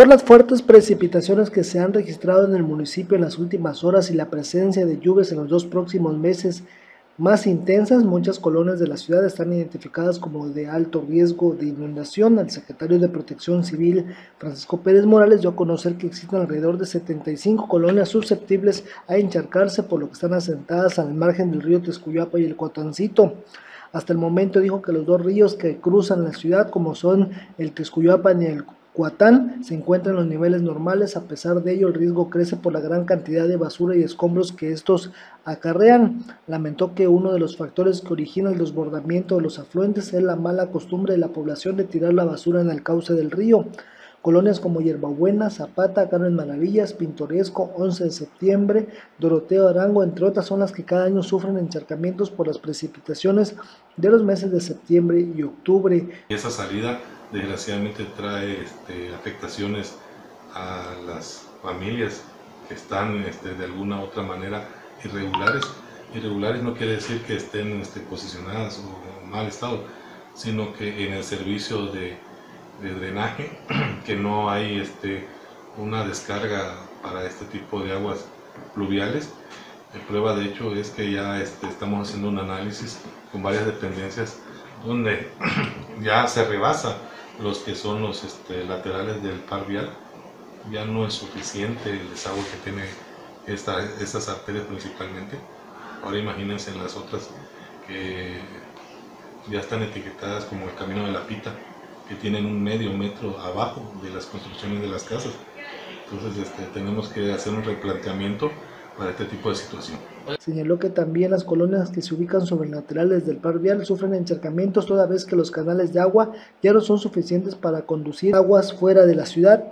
Por las fuertes precipitaciones que se han registrado en el municipio en las últimas horas y la presencia de lluvias en los dos próximos meses más intensas, muchas colonias de la ciudad están identificadas como de alto riesgo de inundación. El secretario de Protección Civil, Francisco Pérez Morales, dio a conocer que existen alrededor de 75 colonias susceptibles a encharcarse, por lo que están asentadas al margen del río Tescuyapa y el Cotancito. Hasta el momento dijo que los dos ríos que cruzan la ciudad, como son el Tescuyapa y el Cuatán se encuentra en los niveles normales, a pesar de ello el riesgo crece por la gran cantidad de basura y escombros que estos acarrean. Lamentó que uno de los factores que origina el desbordamiento de los afluentes es la mala costumbre de la población de tirar la basura en el cauce del río. Colonias como Hierbabuena, Zapata, Carmen Maravillas, Pintoresco, 11 de septiembre, Doroteo Arango, entre otras, son las que cada año sufren encharcamientos por las precipitaciones de los meses de septiembre y octubre. Esa salida desgraciadamente trae este, afectaciones a las familias que están este, de alguna u otra manera irregulares. Irregulares no quiere decir que estén este, posicionadas o en mal estado, sino que en el servicio de, drenaje, que no hay este, una descarga para este tipo de aguas pluviales. La prueba de hecho es que ya este, estamos haciendo un análisis con varias dependencias donde ya se rebasa los que son los este, laterales del par vial, ya no es suficiente el desagüe que tiene esta, estas arterias principalmente. Ahora imagínense las otras que ya están etiquetadas como el camino de la pita, que tienen un medio metro abajo de las construcciones de las casas. Entonces este, tenemos que hacer un replanteamiento para este tipo de situación. Señaló que también las colonias que se ubican sobre laterales del par vial sufren encharcamientos toda vez que los canales de agua ya no son suficientes para conducir aguas fuera de la ciudad.